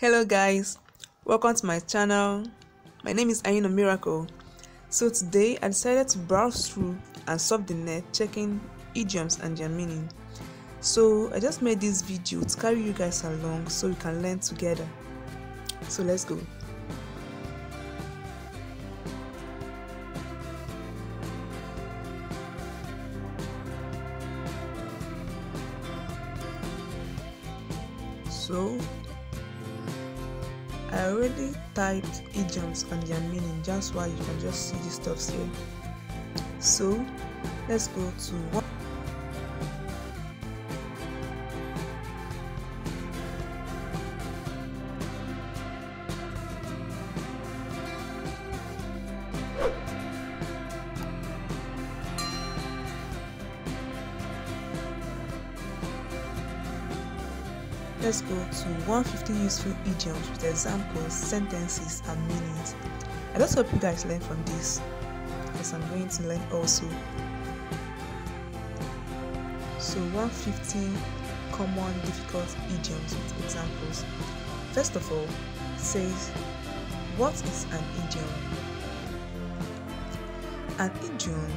Hello guys, welcome to my channel. My name is Ayinor Miracle. So today I decided to browse through and surf the net checking idioms and their meaning. So I just made this video to carry you guys along so we can learn together. So let's go. Typed idioms and their meaning just why you can just see the stuff here. So let's go to Let's go to 150 useful idioms with examples, sentences, and meanings. I just hope you guys learn from this because I'm going to learn also. So 150 common difficult idioms with examples. First of all, says, What is an idiom? An idiom,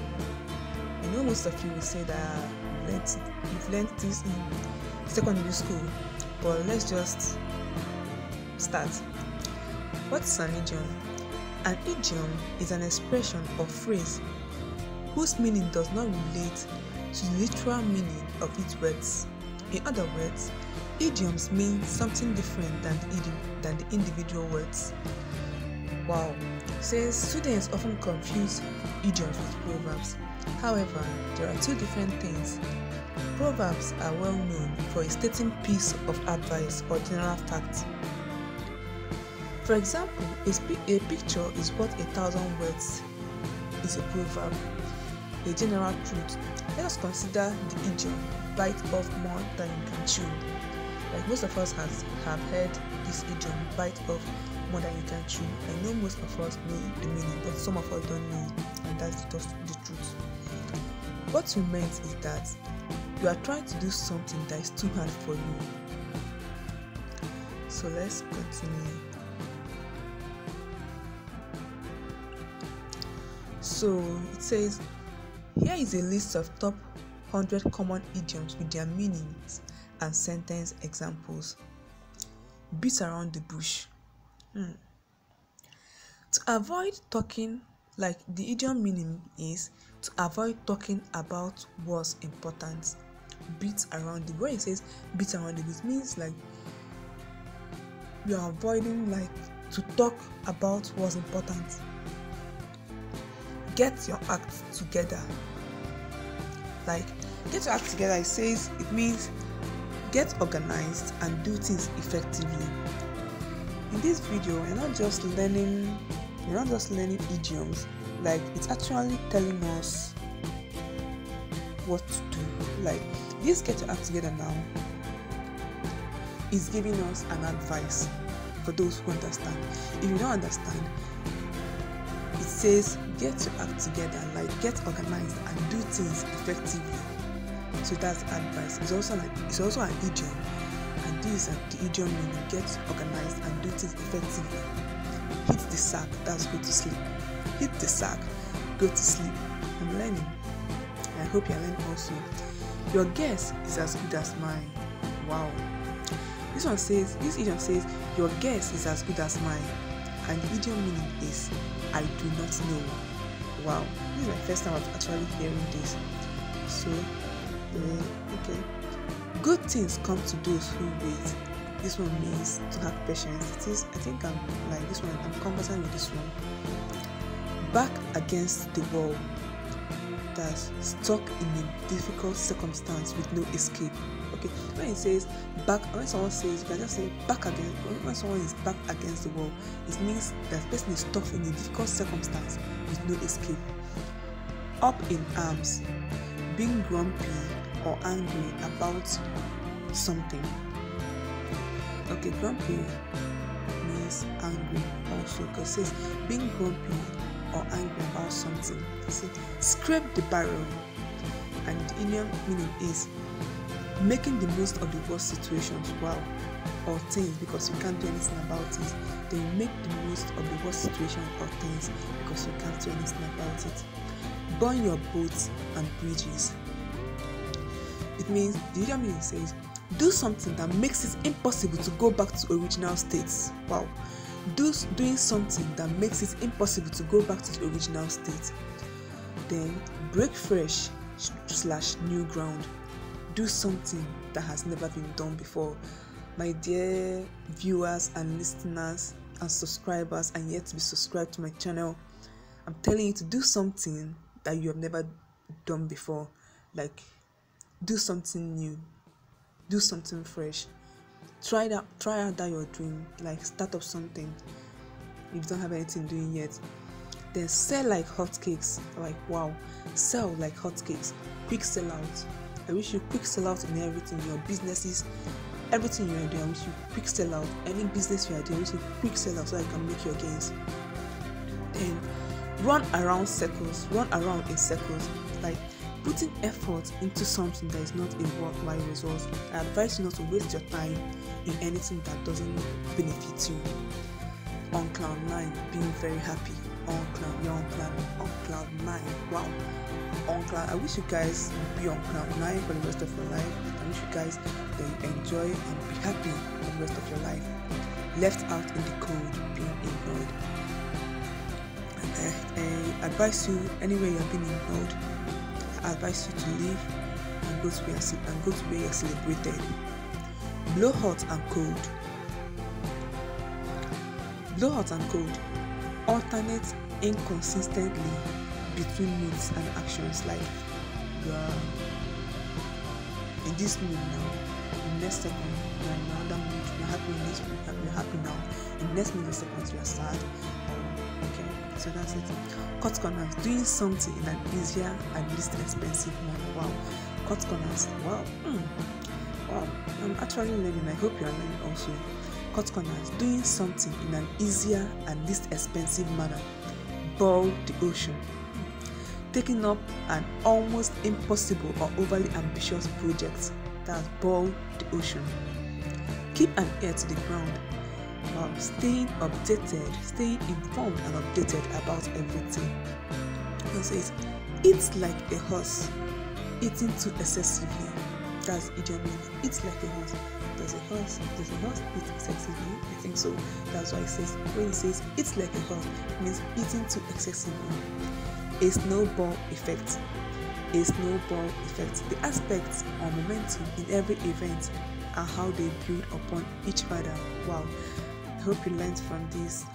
I know most of you will say that you've learned this in secondary school but let's just start. What's an idiom? An idiom is an expression or phrase whose meaning does not relate to the literal meaning of its words. In other words, idioms mean something different than the, than the individual words. Wow, since students often confuse idioms with proverbs. However, there are two different things Proverbs are well known for a stating piece of advice or general fact. For example, a, picture is worth a thousand words is a proverb, a general truth. Let us consider the idiom bite off more than you can chew. Like most of us has, have heard this idiom bite off more than you can chew. I know most of us know the meaning, but some of us don't know, and that's just the truth. What we meant is that you are trying to do something that is too hard for you. So let's continue. So it says, here is a list of top 100 common idioms with their meanings and sentence examples. Beat around the bush. Hmm. To avoid talking like the idiom meaning is to avoid talking about what's important beat around the When it says beat around the it means like you are avoiding like to talk about what's important. Get your act together. Like get your act together, it says it means get organized and do things effectively. In this video, we're not just learning we're not just learning idioms, like it's actually telling us what to do. Like this get your act together now is giving us an advice for those who understand. If you don't understand, it says get your act together, like get organized and do things effectively. So that's advice. It's also like it's also an idiom, and this is the idiom meaning get organized and do things effectively. Hit the sack, that's go to sleep. Hit the sack, go to sleep. I'm learning. I hope you're learning also. Your guess is as good as mine. Wow. This one says, this idiom says, your guess is as good as mine. And the idiom meaning is, I do not know. Wow. This is my first time of actually hearing this. So, uh, okay. Good things come to those who wait. This one means to have patience. It is, I think I'm like this one, I'm conversant with this one. Back against the wall that's stuck in a difficult circumstance with no escape. Okay, when it says back, when someone says, you can just say back against, when someone is back against the wall, it means that person is stuck in a difficult circumstance with no escape. Up in arms, being grumpy or angry about something. Okay, grumpy means angry also because it says being grumpy or angry about something. See, scrape the barrel, and the idiom meaning is making the most of the worst situations. Wow. or things because you can't do anything about it, then you make the most of the worst situation or things because you can't do anything about it. Burn your boats and bridges. It means the other meaning says do something that makes it impossible to go back to original states. Wow. Do doing something that makes it impossible to go back to the original state. Then break fresh slash new ground. Do something that has never been done before. My dear viewers and listeners and subscribers and yet to be subscribed to my channel, I'm telling you to do something that you have never done before. Like do something new, do something fresh. Try that try out that you're doing, like start up something. If you don't have anything doing yet, then sell like hotcakes. Like wow, sell like hotcakes. Quick sell out. I wish you quick sell out in everything, your businesses, everything you are doing. I wish you quick sell out. Any business you are doing, I wish you quick sell out so I can make your gains. Then run around circles, run around in circles. Like putting effort into something that is not a worthwhile result. I advise you not to waste your time in anything that doesn't benefit you. On cloud nine, being very happy. On cloud, you're on cloud, on cloud nine. Wow. On cloud, I wish you guys be on cloud nine for the rest of your life. I wish you guys enjoy and be happy for the rest of your life. Left out in the cold, being ignored. I, eh, eh, I advise you anywhere you're being ignored advise you to leave and go to where and go to where you're celebrated. Blow hot and cold. Blow hot and cold. Alternate inconsistently between moods and actions like you are in this mood now, in next second you're in another mood, you're happy in this mood, you're happy now, in next minute second you're sad. Okay, so that's it. Cut corners, doing something in an easier and least expensive manner. Wow, cut corners. Wow, mm. wow. I'm actually learning. I hope you are learning also. Cut corners, doing something in an easier and least expensive manner. Bowl the ocean. Taking up an almost impossible or overly ambitious project. That's bowl the ocean. Keep an ear to the ground um, staying updated, staying informed and updated about everything. It says, eat like a horse, eating too excessively. That's idiom means eat like a horse. Does a horse does a horse eat excessively? I think so. That's why it says when it says eat like a horse, means eating too excessively. A snowball effect. A snowball effect. The aspects or momentum in every event and how they build upon each other. Wow, I hope you learned from this.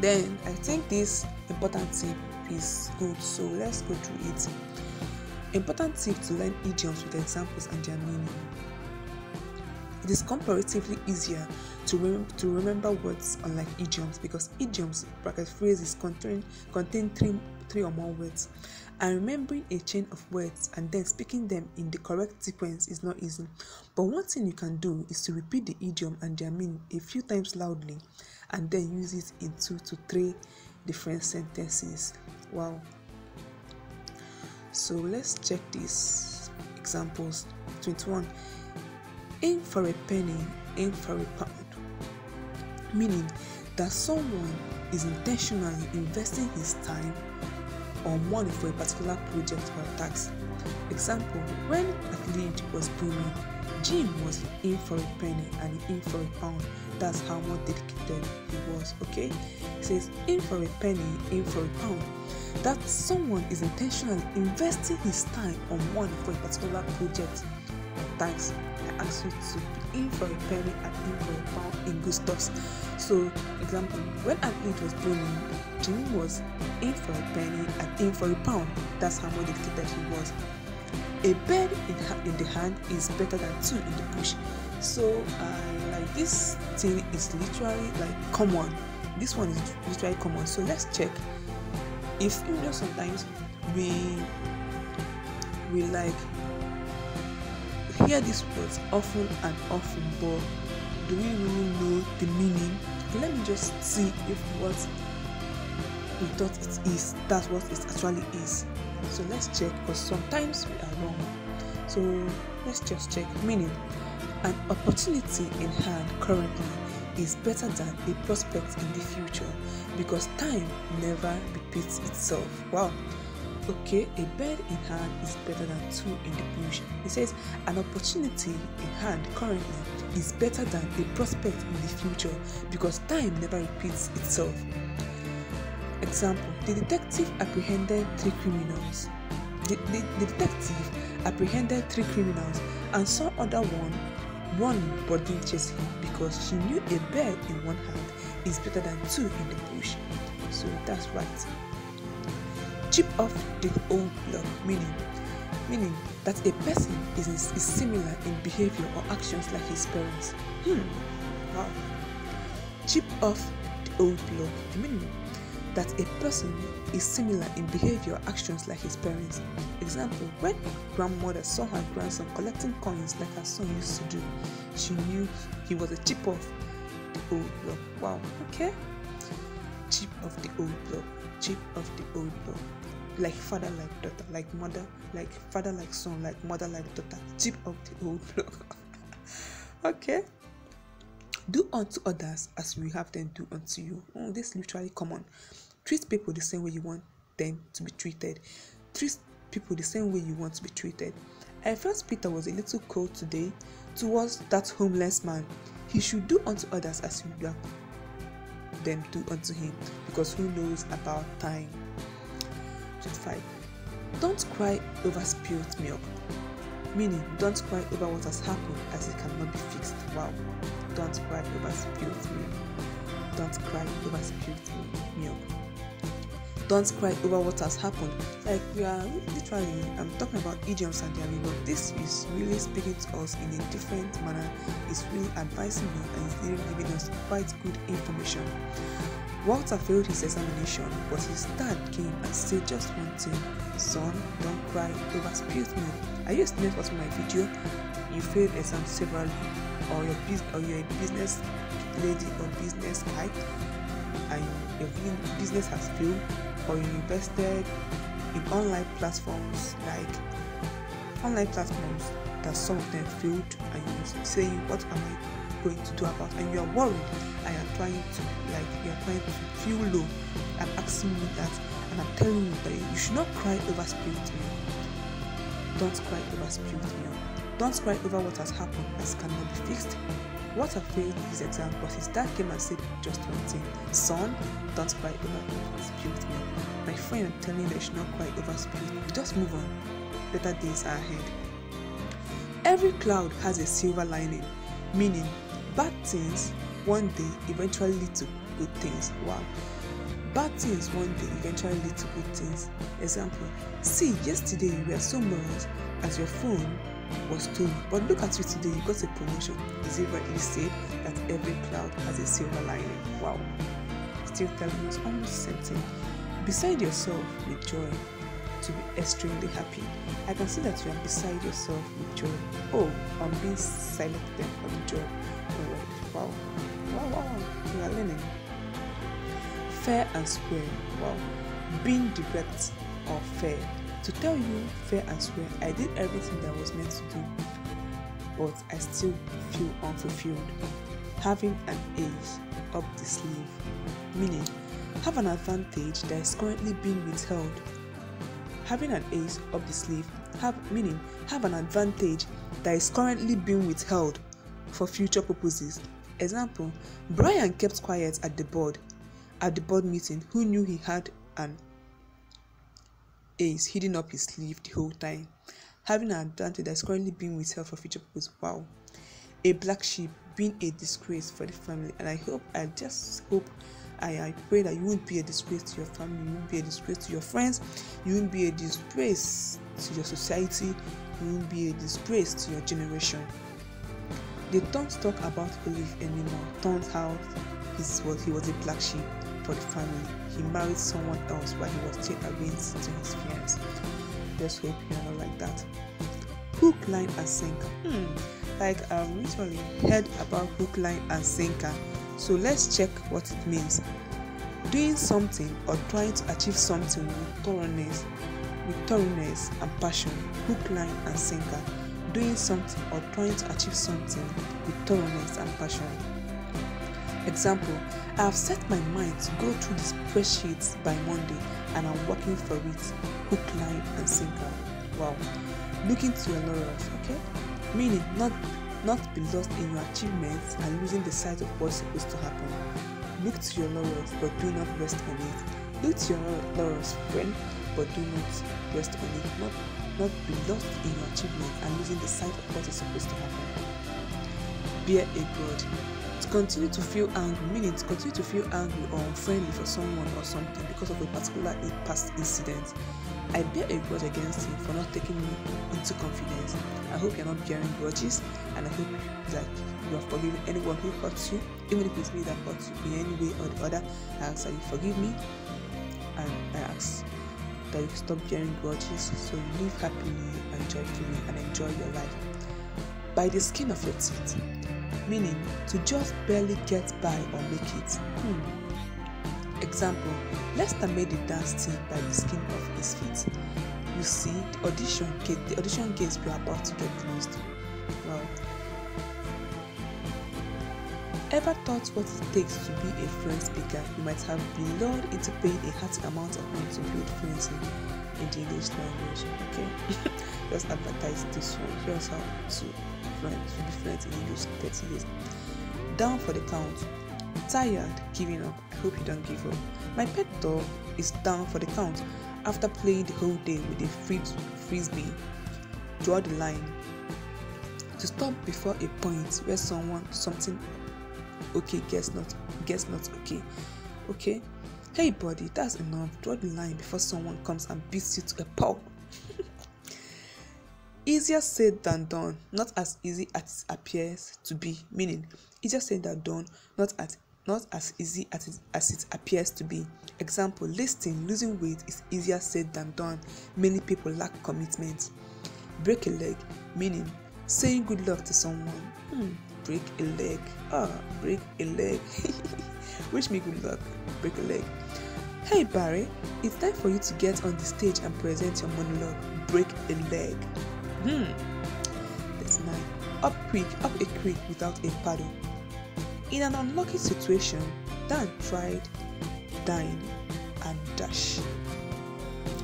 Then I think this important tip is good, so let's go through it. Important tip to learn idioms with examples and their meaning. It is comparatively easier to, rem- to remember words unlike idioms because idioms bracket phrases contain contain three three or more words and remembering a chain of words and then speaking them in the correct sequence is not easy. But one thing you can do is to repeat the idiom and their meaning a few times loudly and then use it in two to three different sentences. Wow. So let's check these examples. 21. In for a penny, in for a pound. Meaning that someone is intentionally investing his time or money for a particular project or task. Example, when athlete was booming, Jim was in for a penny and in for a pound. That's how much dedicated he was. Okay, it says in for a penny, in for a pound. That someone is intentionally investing his time or money for a particular project task. I ask you to be in for a penny and in for a pound in good stuffs. So, example, when athlete was booming, Jim was in for a penny and in for a pound. That's how much dedicated he was. A bird in, in the hand is better than two in the bush. So, uh, like this thing is literally like common. This one is literally common. So let's check. If you know sometimes we we like hear these words often and often, but do we really know the meaning? Let me just see if what we thought it is that's what it actually is so let's check because sometimes we are wrong so let's just check meaning An opportunity in hand currently is better than a prospect in the future because time never repeats itself. Wow. Okay, a bird in hand is better than two in the bush. It says an opportunity in hand currently is better than a prospect in the future because time never repeats itself. Example The detective apprehended three criminals. The, the, the detective apprehended three criminals and saw other one one but didn't chase him because she knew a bird in one hand is better than two in the bush. So that's right. Chip off the old block, meaning meaning that a person is, is similar in behavior or actions like his parents. Hmm. Wow. Chip off the old block, meaning that a person is similar in behavior or actions like his parents. Example, when grandmother saw her grandson collecting coins like her son used to do, she knew he was a chip off the old block. Wow, okay. Chip of the old block, chip of the old block. Like father like daughter, like mother, like father like son, like mother like daughter, chip of the old block. okay. Do unto others as you have them do unto you. Oh, this is literally common. Treat people the same way you want them to be treated. Treat people the same way you want to be treated. I first Peter was a little cold today towards that homeless man. He should do unto others as you have them do unto him, because who knows about time? 25. Don't cry over spilled milk. Meaning, don't cry over what has happened as it cannot be fixed. Wow. Don't cry over spilled milk. Don't cry over spilled milk don't cry over what has happened. Like we are literally, I'm talking about idioms and their meaning, but this is really speaking to us in a different manner. It's really advising me and it's really giving us quite good information. Walter failed his examination, but his dad came and said just one thing Son, don't cry over spilled milk. Are you a student watching my video? You failed exam severally, or your or you're a business lady or business guy, and your business has failed or you invested in online platforms like online platforms that some of them failed and you saying what am I going to do about and you are worried and you're trying to like you're trying to feel low and asking me that and I'm telling you that you should not cry over spilled milk. Don't cry over spilled milk. Don't cry over what has happened as cannot be fixed. What a failed his exam, but his dad came and said just one thing Son, don't cry over spilled milk. My friend, I'm telling you that you should not cry over spilled milk. Just move on. Better days are ahead. Every cloud has a silver lining, meaning bad things one day eventually lead to good things. Wow. Bad things one day eventually lead to good things. Example, see, yesterday you were so morose as your phone was stolen. But look at you today, you got a promotion. Is it rightly said that every cloud has a silver lining? Wow. Still telling us almost the same thing. Beside yourself with joy to be extremely happy. I can see that you are beside yourself with joy. Oh, I'm being selected for the job. Oh, wow. Wow, wow, you are learning. Fair and square. Wow. Being direct or fair to tell you fair and square, I did everything that was meant to do, but I still feel unfulfilled. Having an ace up the sleeve, meaning have an advantage that is currently being withheld. Having an ace up the sleeve, have meaning have an advantage that is currently being withheld for future purposes. Example: Brian kept quiet at the board at the board meeting. Who knew he had an Ace hidden up his sleeve the whole time, having an advantage that's currently being withheld for future purpose. Wow. A black sheep being a disgrace for the family, and I hope, I just hope, I, I pray that you won't be a disgrace to your family, you won't be a disgrace to your friends, you won't be a disgrace to your society, you won't be a disgrace to your generation. They don't talk about Olive anymore. Turns out he was a black sheep for the family. He married someone else while he was still arranged to his fiance. Just hope you're not like that. Hook, line, and sinker. Hmm. Like I've recently heard about hook, line, and sinker. So let's check what it means. Doing something or trying to achieve something with thoroughness, with thoroughness and passion. Hook, line, and sinker. doing something or trying to achieve something with thoroughness and passion. Example, I have set my mind to go through the spreadsheets by Monday and I'm working for it, hook, line, and sinker. Wow. Looking to your laurels, okay? Meaning not not be lost in your achievements and losing the sight of what's supposed to happen. Look to your laurels, but do not rest on it. Look to your laurels, friend, but do not rest on it. Not not be lost in your achievements and losing the sight of what is supposed to happen. Bear a grudge. To continue to feel angry, meaning to continue to feel angry or unfriendly for someone or something because of a particular past incident. I bear a grudge against him for not taking me into confidence. I hope you're not bearing grudges and I hope that you are forgiving anyone who hurts you, even if it's me that hurts you in any way or the other. I ask that you forgive me and I ask that you stop bearing grudges so you live happily and joyfully and enjoy your life. By the skin of your teeth, meaning to just barely get by or make it. Hmm. Example, Lester made the dance team by the skin of his feet. You see, the audition gate, the audition gates were about to get closed. Wow. Ever thought what it takes to be a fluent speaker? You might have been lured into paying a hearty amount of money to build fluency in the English language. Okay, just advertise this one. Here's how to in English 30 days. Down for the count. Tired, giving up. I hope you don't give up. My pet dog is down for the count after playing the whole day with a frisbee. Draw the line. To stop before a point where someone something okay gets not gets not okay. Okay? Hey buddy, that's enough. Draw the line before someone comes and beats you to a pulp. easier said than done, not as easy as it appears to be. Meaning, easier said than done, not as not as easy as it, as it appears to be. Example, listing losing weight is easier said than done. Many people lack commitment. Break a leg, meaning saying good luck to someone. Hmm, break a leg. Ah, break a leg. Wish me good luck. Break a leg. Hey Barry, it's time for you to get on the stage and present your monologue. Break a leg. Hmm. That's nine. Up quick, up a creek without a paddle. In an unlucky situation, Dan tried dine and dash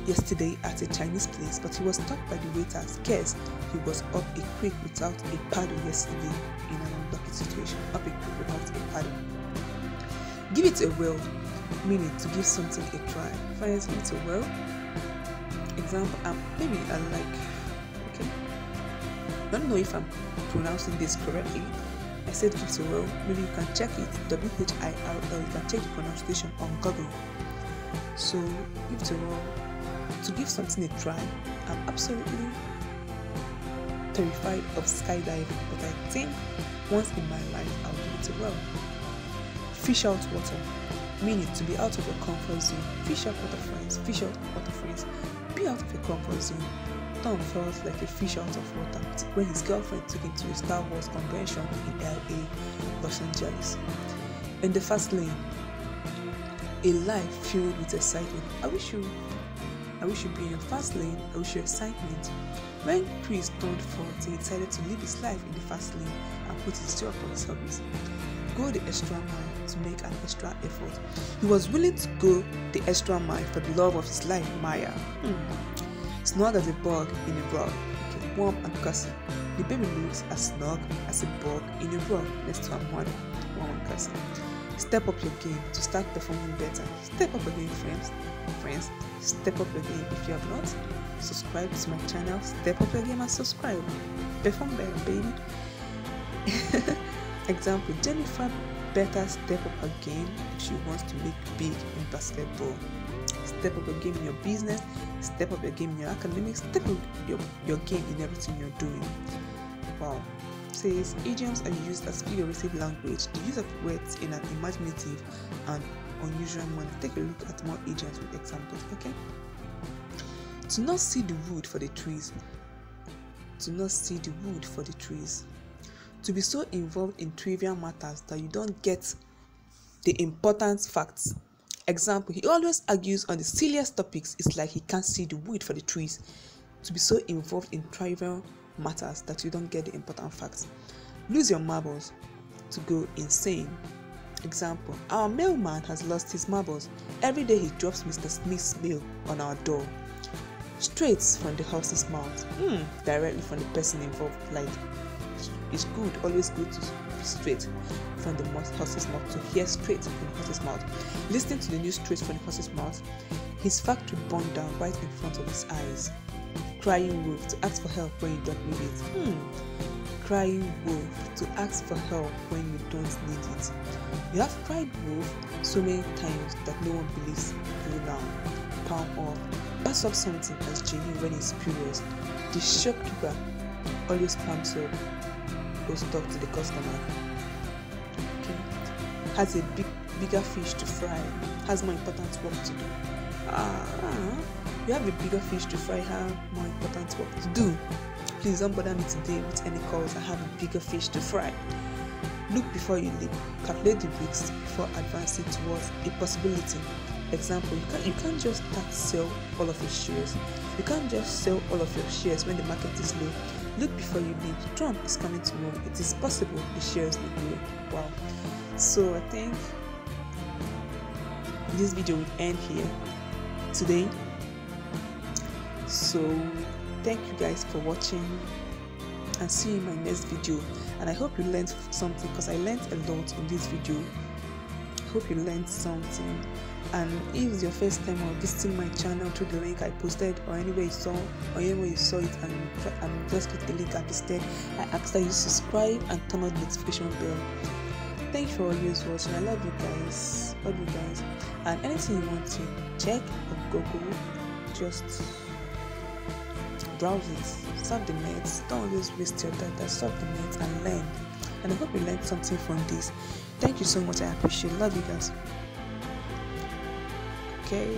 yesterday at a Chinese place, but he was stopped by the waiter scarce he was up a creek without a paddle yesterday in an unlucky situation. Up a creek without a paddle. Give it a whirl, meaning to give something a try. Instance, give it a whirl. Example, um, maybe I like, don't know if I'm pronouncing this correctly. I said a. Maybe you can check it. W H I R L. You can check the pronunciation on Google. So a. To give something a try, I'm absolutely terrified of skydiving, but I think once in my life I'll do it well. Fish out water, meaning to be out of your comfort zone. Fish out water friends, fish out water friends. Be out of your comfort zone. Tom felt like a fish out of water when his girlfriend took him to a Star Wars convention in LA, Los Angeles. In the fast lane, a life filled with excitement. I wish you I wish you'd be in your fast lane. I wish you excitement. When Chris turned 40, he decided to live his life in the fast lane and put his for his hobbies. Go the extra mile to make an extra effort. He was willing to go the extra mile for the love of his life, Maya. Hmm. Snug as a bug in a rug, okay, warm and cozy. The baby looks as snug as a bug in a rug next to her mother, warm and cozy. Step up your game to start performing better. Step up again, friends. Friends, step up your game if you have not. Subscribe to my channel. Step up your game and subscribe. Perform better, baby. Example: Jennifer better step up her game if she wants to make big in basketball. Step up your game in your business. Step up your game in your academics. Step up your, your game in everything you're doing. Wow says idioms are used as figurative language. The use of words in an imaginative and unusual manner. Take a look at more idioms with examples, okay? To not see the wood for the trees. To not see the wood for the trees. To be so involved in trivial matters that you don't get the important facts. Example, he always argues on the silliest topics. It's like he can't see the wood for the trees. To be so involved in trivial matters that you don't get the important facts. Lose your marbles to go insane. Example Our mailman has lost his marbles. Every day he drops Mr. Smith's mail on our door. Straight from the horse's mouth. Mm, directly from the person involved. Like, it's good, always good to be straight from the horse's mouth, to hear straight from the horse's mouth. Listening to the news straight from the horse's mouth, his factory burned down right in front of his eyes. Crying wolf to ask for help when you don't need it. Hmm. Crying wolf to ask for help when you don't need it. You have cried wolf so many times that no one believes you now. Palm off. Pass up something as genuine when it's curious. The shopkeeper always palms up goes talk to the customer. Okay. Has a big bigger fish to fry. Has more important work to do. Ah, you have a bigger fish to fry, have more important work to do. Please don't bother me today with any calls. I have a bigger fish to fry. Look before you leap. Calculate the risks before advancing towards a possibility. Example, you can't, you can't just start sell all of your shares. You can't just sell all of your shares when the market is low. Look before you leap. Trump is coming tomorrow. It is possible the shares will grow. Wow. So I think this video will end here today so thank you guys for watching and see you in my next video and i hope you learned something because i learned a lot in this video hope you learned something. And if it's your first time or visiting my channel through the link i posted or anywhere you saw or anywhere you saw it and, and just click the link i posted i ask that you subscribe and turn on the notification bell. Thank you for always watching i love you guys. Love you guys. And anything you want to check or google just browse it. Surf the net. Don't always waste your time surf the net and learn. And i hope you learned something from this thank you so much. I appreciate it. love you guys. Okay